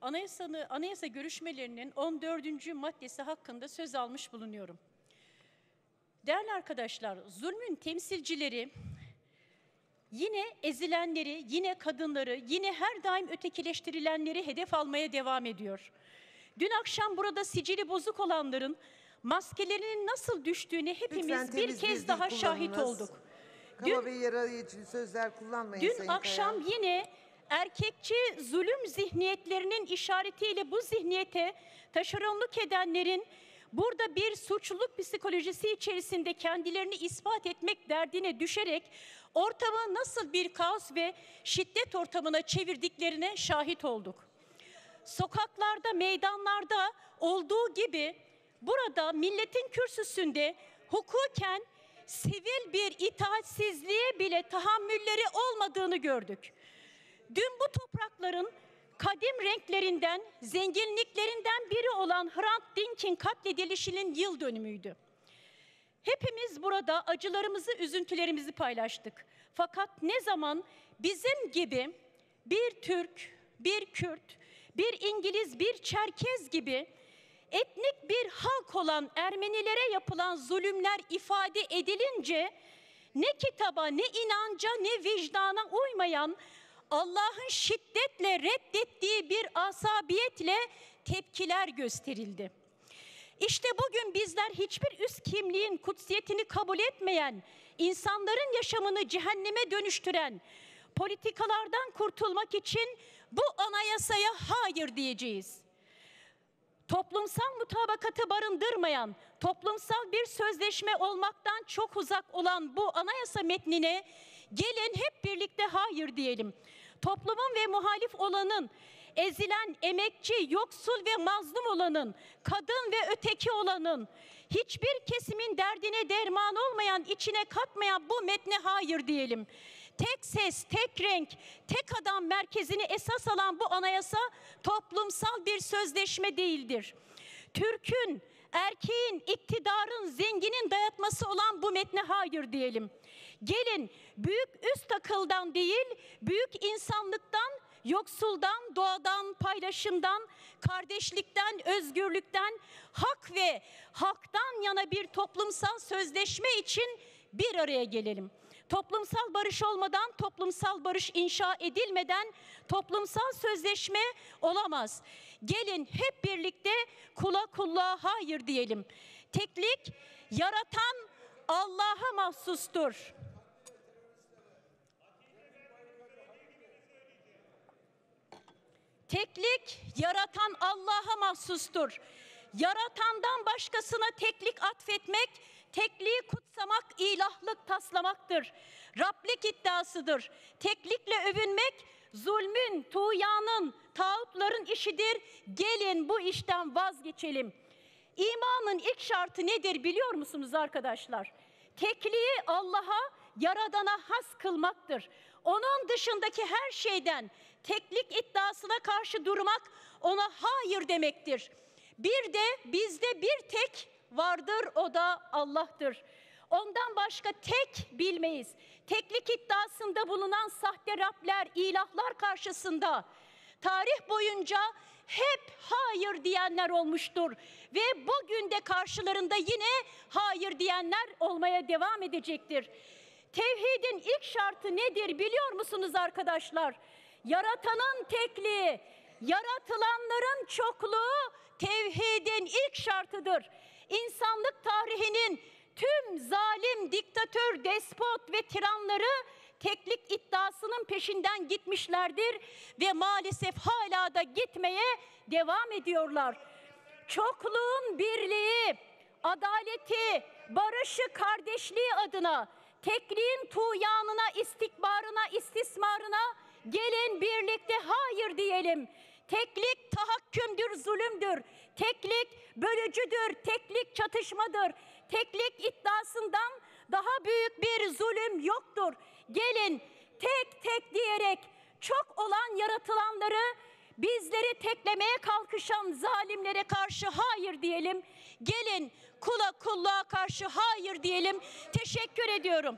anayasanı, anayasa görüşmelerinin 14. maddesi hakkında söz almış bulunuyorum. Değerli arkadaşlar, zulmün temsilcileri yine ezilenleri, yine kadınları, yine her daim ötekileştirilenleri hedef almaya devam ediyor. Dün akşam burada sicili bozuk olanların maskelerinin nasıl düştüğüne hepimiz Lütfen bir kez daha şahit kullanınız. olduk. Kaba ve yarayıcı sözler kullanmayın Dün akşam Kaya. yine erkekçi zulüm zihniyetlerinin işaretiyle bu zihniyete taşeronluk edenlerin burada bir suçluluk psikolojisi içerisinde kendilerini ispat etmek derdine düşerek ortamı nasıl bir kaos ve şiddet ortamına çevirdiklerine şahit olduk. Sokaklarda, meydanlarda olduğu gibi burada milletin kürsüsünde hukuken sivil bir itaatsizliğe bile tahammülleri olmadığını gördük. Dün bu toprakların kadim renklerinden, zenginliklerinden biri olan Hrant Dink'in katledilişinin yıl dönümüydü. Hepimiz burada acılarımızı, üzüntülerimizi paylaştık. Fakat ne zaman bizim gibi bir Türk, bir Kürt, bir İngiliz, bir Çerkez gibi etnik bir halk olan Ermenilere yapılan zulümler ifade edilince ne kitaba, ne inanca, ne vicdana uymayan Allah'ın şiddetle reddettiği bir asabiyetle tepkiler gösterildi. İşte bugün bizler hiçbir üst kimliğin kutsiyetini kabul etmeyen, insanların yaşamını cehenneme dönüştüren politikalardan kurtulmak için bu anayasaya hayır diyeceğiz. Toplumsal mutabakatı barındırmayan, toplumsal bir sözleşme olmaktan çok uzak olan bu anayasa metnine gelin hep birlikte hayır diyelim. Toplumun ve muhalif olanın, ezilen, emekçi, yoksul ve mazlum olanın, kadın ve öteki olanın, hiçbir kesimin derdine derman olmayan, içine katmayan bu metne hayır diyelim. Tek ses, tek renk, tek adam merkezini esas alan bu anayasa toplumsal bir sözleşme değildir. Türk'ün, erkeğin, iktidarın, zenginin dayatması olan bu metne hayır diyelim. Gelin büyük üst akıldan değil, büyük insanlıktan, yoksuldan, doğadan, paylaşımdan, kardeşlikten, özgürlükten, hak ve haktan yana bir toplumsal sözleşme için bir araya gelelim. Toplumsal barış olmadan, toplumsal barış inşa edilmeden toplumsal sözleşme olamaz. Gelin hep birlikte kula kulluğa hayır diyelim. Teklik yaratan Allah'a mahsustur. Teklik yaratan Allah'a mahsustur. Yaratandan başkasına teklik atfetmek, tekliği kutsamak ilahlık taslamaktır. Rablik iddiasıdır. Teklikle övünmek zulmün, tuğyanın, tağutların işidir. Gelin bu işten vazgeçelim. İmanın ilk şartı nedir biliyor musunuz arkadaşlar? Tekliği Allah'a, Yaradan'a has kılmaktır. Onun dışındaki her şeyden teklik iddiasına karşı durmak ona hayır demektir. Bir de bizde bir tek vardır o da Allah'tır. Ondan başka tek bilmeyiz. Teklik iddiasında bulunan sahte Rabler, ilahlar karşısında tarih boyunca hep hayır diyenler olmuştur. Ve bugün de karşılarında yine hayır diyenler olmaya devam edecektir. Tevhidin ilk şartı nedir biliyor musunuz arkadaşlar? Yaratanın tekliği, yaratılanların çokluğu tevhidin ilk şartıdır. İnsanlık tarihinin tüm zalim, diktatör, despot ve tiranları teklik iddiasının peşinden gitmişlerdir ve maalesef hala da gitmeye devam ediyorlar. Çokluğun birliği, adaleti, barışı, kardeşliği adına tekliğin tuğyanına, istikbarına, istismarına gelin birlikte hayır diyelim. Teklik tahakkümdür, zulümdür. Teklik bölücüdür, teklik çatışmadır. Teklik iddiasından daha büyük bir zulüm yoktur. Gelin tek tek diyerek çok olan yaratılanları bizleri teklemeye kalkışan zalimlere karşı hayır diyelim. Gelin kula kulluğa karşı hayır diyelim. Teşekkür ediyorum.